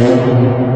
Thank you.